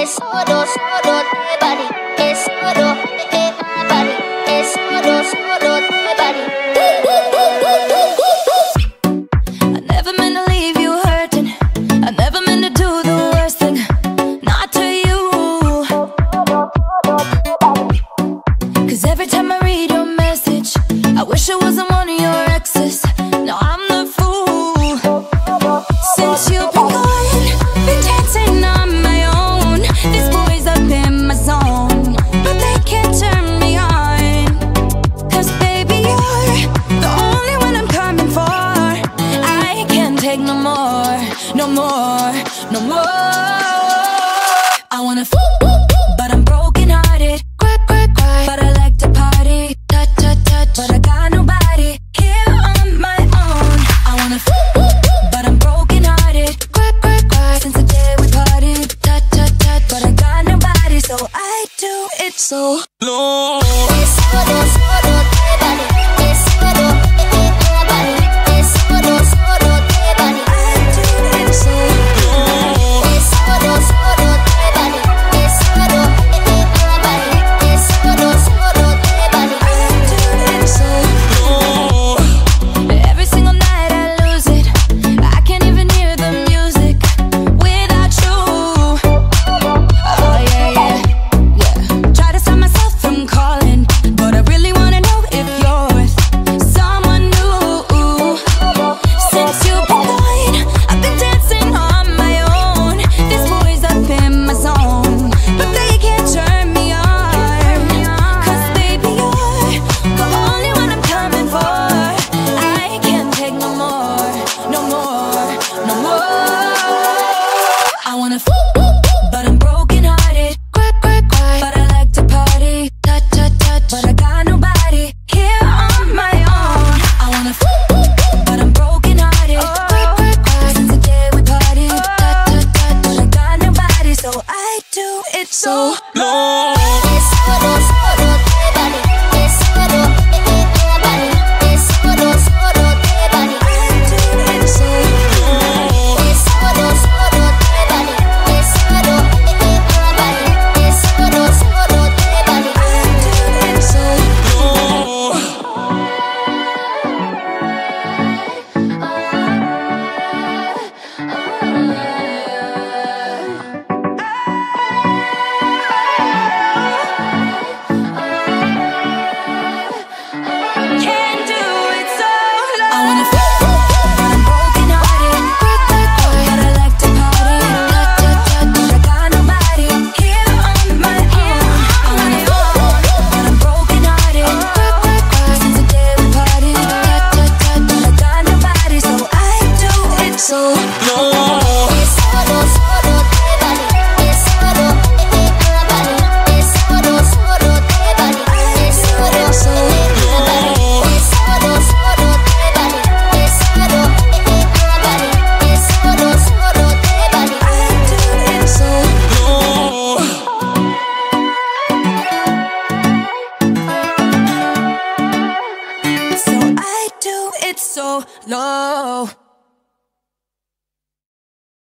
es solo, solo de body, es solo de body, es solo, solo de body. I never meant to leave you hurting. I never meant to do the worst thing. Not to you. Cause every time I read your message, I wish I wasn't one of your no more, no more, no more. I wanna f, but I'm broken hearted. Cry, cry, cry. But I like to party. Touch, touch, touch. But I got nobody here on my own. I wanna f, but I'm broken hearted. Cry, cry, cry. Since the day we parted. Touch, touch, touch. But I got nobody, so I do it so No. wanna feel so low.